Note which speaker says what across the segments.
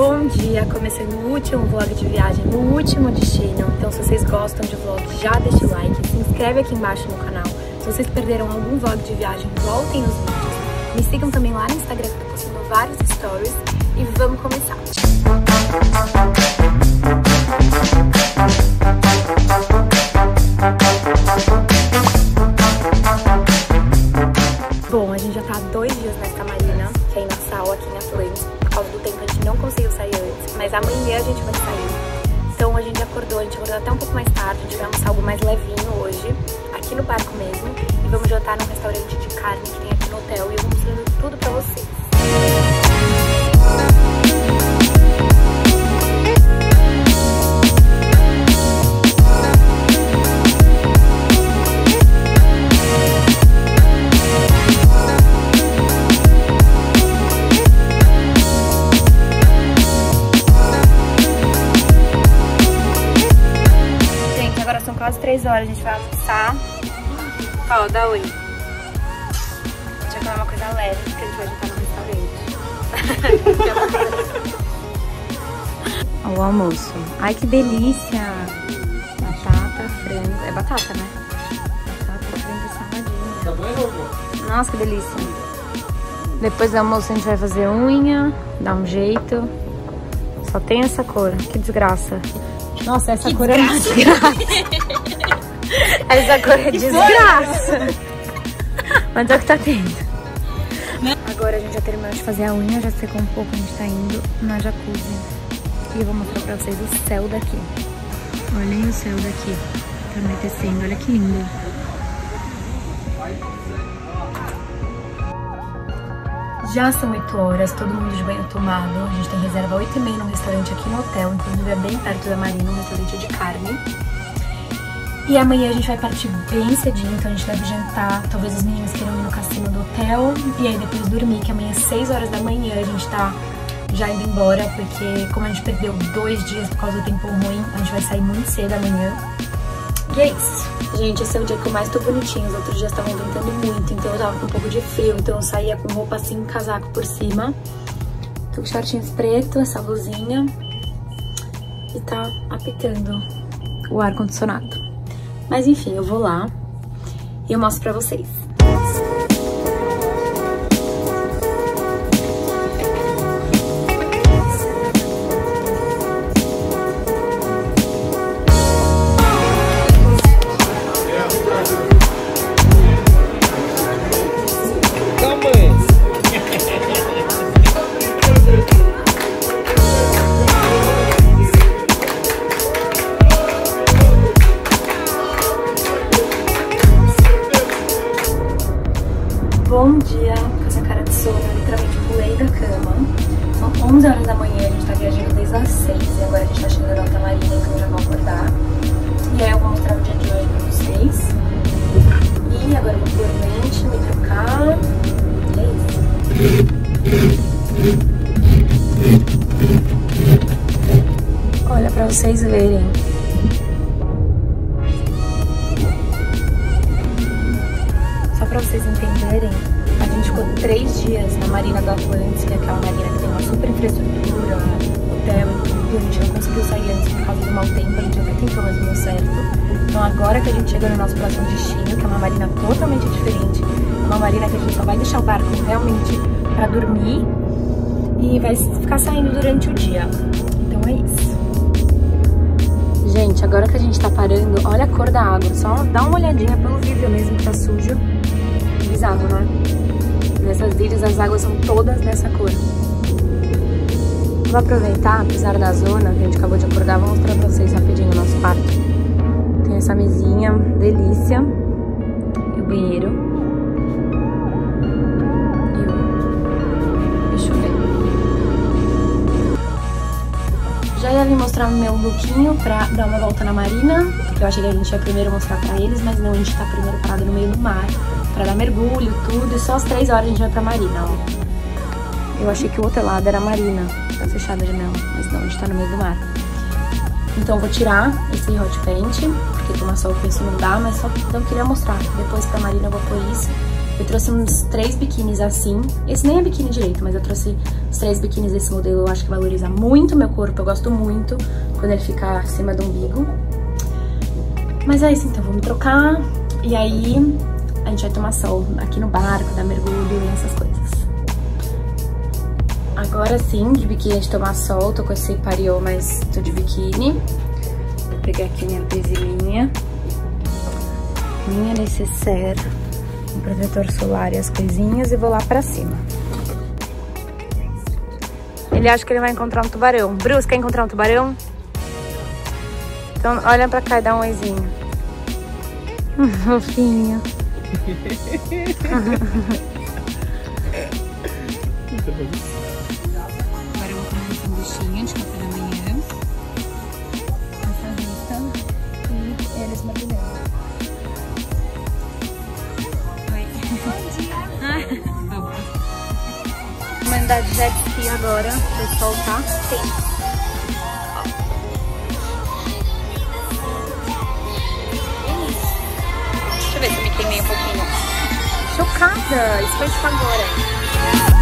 Speaker 1: Bom dia, começando o último vlog de viagem, no último destino. Então se vocês gostam de vlog, já deixa o like, se inscreve aqui embaixo no canal. Se vocês perderam algum vlog de viagem, voltem nos vídeos. Me sigam também lá no Instagram, que eu tô postando vários stories. E vamos começar. Bom, a gente já tá há dois dias nessa marina, que é em Nassau, aqui em Atlantis. Conseguiu sair antes, mas amanhã a gente vai sair. Então a gente acordou, a gente acordou até um pouco mais tarde, a gente vai almoçar algo mais levinho hoje, aqui no barco mesmo. E vamos jantar num restaurante de carne que tem aqui no hotel e eu vou mostrando tudo pra vocês. Horas, a gente vai almoçar. Ó, dá oi. A gente vai comer uma coisa leve, porque a gente vai jantar no restaurante.
Speaker 2: O almoço. Ai, que delícia! Batata, frango. É batata, né? Batata, frango e saladinha. Nossa, que delícia. Depois do almoço a gente vai fazer unha, dar um jeito. Só tem essa cor. Que desgraça. Nossa, essa cor é uma desgraça. essa cor é desgraça. Mas é o que tá tendo. Agora a gente já terminou de fazer a unha, já secou um pouco, a gente tá indo na jacuzzi. E eu vou mostrar pra vocês o céu daqui. Olhem o céu daqui. Tá anoitecendo, olha que lindo.
Speaker 1: Já são 8 horas, todo mundo de banho tomado. A gente tem reserva 8 e meia no restaurante aqui no hotel, inclusive é bem perto da marina, um restaurante de carne. E amanhã a gente vai partir bem cedinho, então a gente deve jantar. Talvez os meninos queiram ir no cassino do hotel e aí depois dormir, que amanhã às 6 horas da manhã a gente tá já indo embora, porque como a gente perdeu dois dias por causa do tempo ruim, a gente vai sair muito cedo amanhã. E é isso. Gente, esse é o dia que eu mais tô bonitinha. Os outros dias estavam ventando muito, então eu tava com um pouco de frio. Então eu saía com roupa assim, casaco por cima. Tô com shortinhos preto, essa blusinha. E tá apitando o ar-condicionado. Mas enfim, eu vou lá e eu mostro pra vocês. Vocês verem. Só pra vocês entenderem, a gente ficou três dias na Marina do Atlantis, que é aquela marina que tem uma super infraestrutura, hotel e. A gente não conseguiu sair antes por causa do mau tempo, a gente até tentou, mas não deu certo. Então agora que a gente chega no nosso próximo destino, que é uma marina totalmente diferente, uma marina que a gente só vai deixar o barco realmente pra dormir e vai ficar saindo durante o dia. Então é isso. Gente, agora que a gente tá parando, olha a cor da água. Só dá uma olhadinha pelo vídeo mesmo que tá sujo. Bizarro, né? Nessas ilhas as águas são todas dessa cor. Vou aproveitar, apesar da zona que a gente acabou de acordar, vou mostrar pra vocês rapidinho o nosso quarto. Tem essa mesinha, delícia. E o banheiro. Vir mostrar o meu lookinho pra dar uma volta na marina, eu achei que a gente ia primeiro mostrar pra eles, mas não, a gente tá primeiro parado no meio do mar, pra dar mergulho, tudo, e só às três horas a gente vai pra marina, ó. Eu achei que o outro lado era a marina, tá fechada a janela, mas não, a gente tá no meio do mar. Então vou tirar esse hot paint, porque tomar sol com isso não dá, mas só não queria mostrar. Depois pra marina eu vou pôr isso. Eu trouxe uns três biquínis assim. Esse nem é biquíni direito, mas eu trouxe os três biquínis desse modelo. Eu acho que valoriza muito meu corpo. Eu gosto muito quando ele fica acima do umbigo. Mas é isso, então. Vou me trocar. E aí a gente vai tomar sol aqui no barco, dar mergulho e essas coisas. Agora sim, de biquíni de tomar sol. Tô com esse pariô, mas tô de biquíni. Vou pegar aqui minha presilhinha. Minha necessaire um protetor solar e as coisinhas e vou lá pra cima. Ele acha que ele vai encontrar um tubarão. Bruce, quer encontrar um tubarão? Então olha pra cá e dá um oizinho. Fofinho. Agora eu andar de jet ski agora, o sol tá quente. Deixa eu ver se eu me queimei um pouquinho. Chocada! Isso foi tipo agora.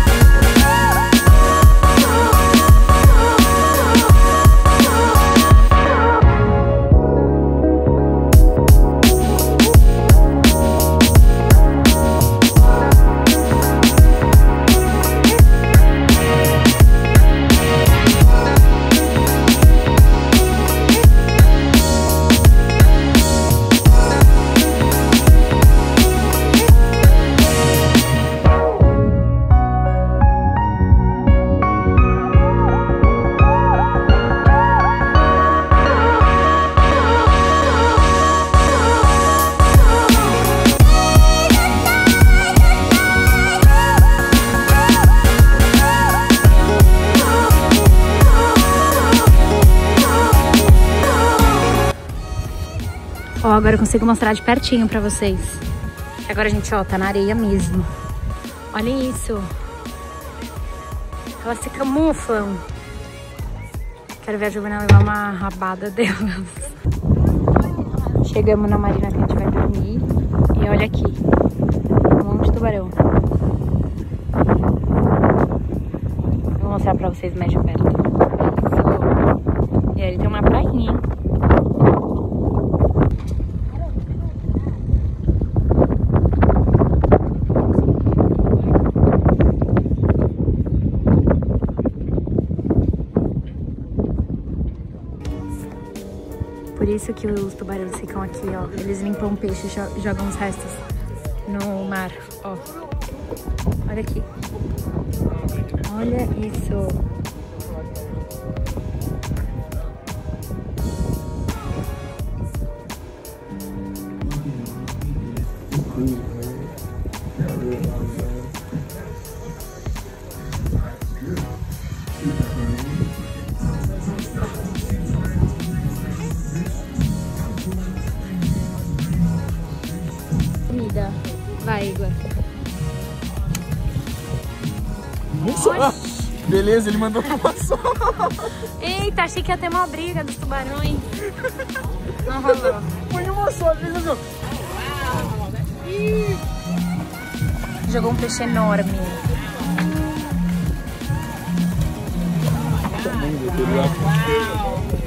Speaker 1: Agora eu consigo mostrar de pertinho pra vocês. Agora a gente, ó, tá na areia mesmo. Olha isso. Elas se camuflam. Quero ver a Juvenal levar uma rabada delas. Chegamos na marina que a gente vai dormir. E olha aqui. Um monte de tubarão. Vou mostrar pra vocês mais de perto. E aí tem uma prainha, hein? Os tubarões ficam aqui, ó. Eles limpam o peixe e jo- jogam os restos no mar, ó. Olha aqui. Olha isso. Igor.
Speaker 3: Beleza, ele mandou uma só.
Speaker 1: Eita, achei que ia ter uma briga dos tubarões. Não rolou.
Speaker 3: Foi uma só.
Speaker 1: Jogou um peixe enorme.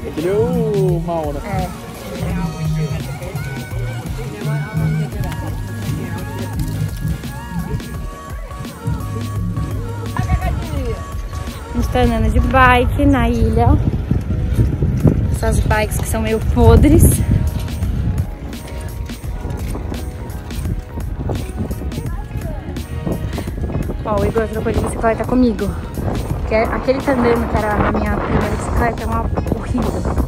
Speaker 3: Aquele é o?
Speaker 1: É. A gente tá andando de bike na ilha. Essas bikes que são meio podres. Ó, o Igor trocou de bicicleta comigo. Que é aquele tandem que era a minha primeira bicicleta é uma horrível.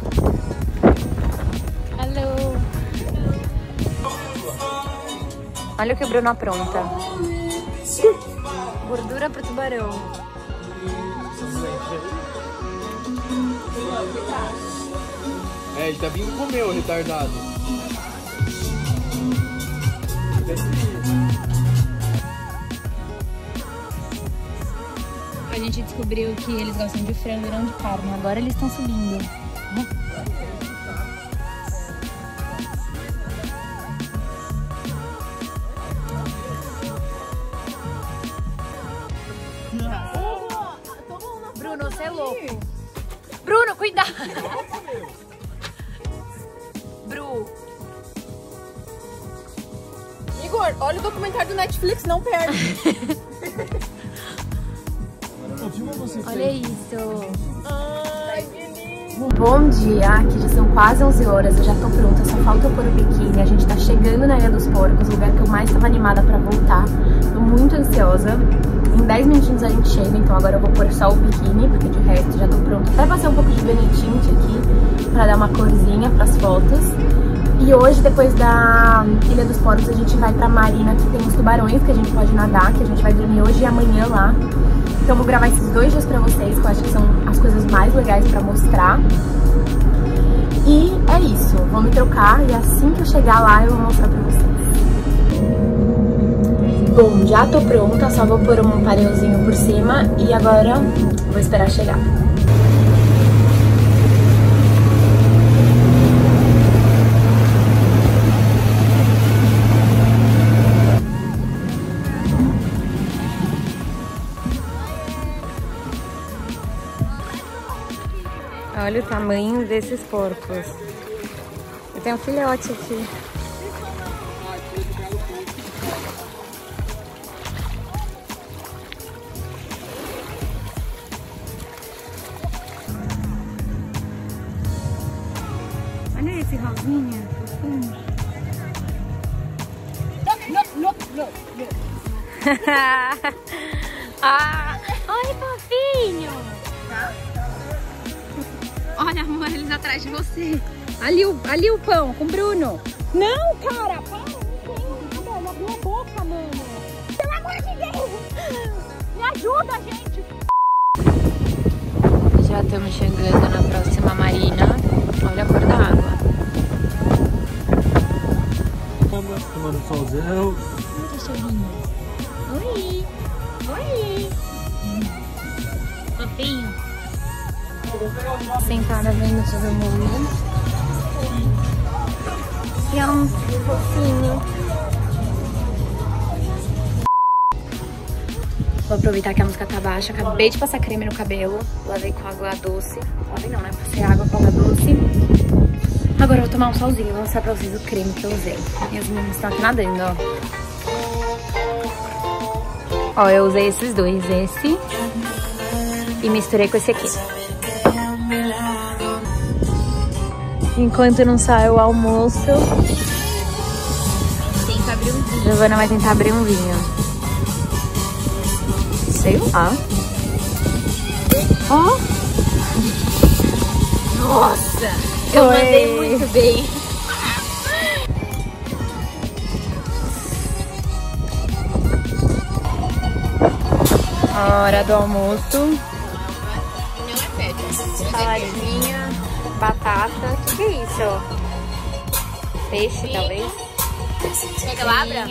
Speaker 1: Olha o que o Bruno apronta. Gordura pro tubarão.
Speaker 3: É, ele tá vindo comer, o retardado.
Speaker 1: A gente descobriu que eles gostam de frango e não de carne. Agora eles estão subindo.
Speaker 2: Bru.
Speaker 4: Igor, olha o documentário do Netflix, não perde.
Speaker 2: Olha isso.
Speaker 4: Ai.
Speaker 1: Bom dia, aqui já são quase 11 horas, eu já tô pronta, só falta eu pôr o biquíni. A gente tá chegando na Ilha dos Porcos, o lugar que eu mais tava animada pra voltar. Tô muito ansiosa. Em 10 minutinhos a gente chega, então agora eu vou pôr só o biquíni, porque de resto já benetinte aqui, pra dar uma corzinha pras fotos. E hoje, depois da Ilha dos Porcos, a gente vai pra marina, que tem os tubarões que a gente pode nadar, que a gente vai dormir hoje e amanhã lá. Então vou gravar esses dois dias pra vocês, que eu acho que são as coisas mais legais pra mostrar. E é isso, vou me trocar e assim que eu chegar lá eu vou mostrar pra vocês. Bom, já tô pronta, só vou pôr um pareozinho por cima e agora vou esperar chegar.
Speaker 2: Olha o tamanho desses porcos. E tem um filhote aqui. Olha esse rosinha, fofinho. ah, Olha, amor, eles atrás de você. Ali o, ali o pão com o Bruno.
Speaker 4: Não, cara, para, não tem. Mano, abriu a boca, mano. Pelo amor de Deus. Me ajuda, gente.
Speaker 2: Já estamos chegando na próxima marina. Olha a cor da água.
Speaker 3: Tomando solzão.
Speaker 2: Oi. Oi. Fofinho. Sentada vendo todo mundo. E é um fofinho.
Speaker 1: Vou aproveitar que a música tá baixa. Acabei de passar creme no cabelo. Lavei com água doce. Lavei não, né? Passei água com água doce. Agora eu vou tomar um solzinho. Vou mostrar pra vocês o creme que eu usei. E as meninas estão aqui nadando, ó.
Speaker 2: Ó, eu usei esses dois, esse e misturei com esse aqui. Enquanto não sai o almoço,
Speaker 4: Tenta abrir um vídeo.
Speaker 2: Giovana vai tentar abrir um vinho. Sei lá. Ó,
Speaker 4: Nossa, eu
Speaker 2: Oi.
Speaker 4: mandei muito bem.
Speaker 2: hora do almoço.
Speaker 4: É.
Speaker 2: Saladinha, batata. O que, que é isso? Peixe, talvez?
Speaker 4: Quer que eu abra?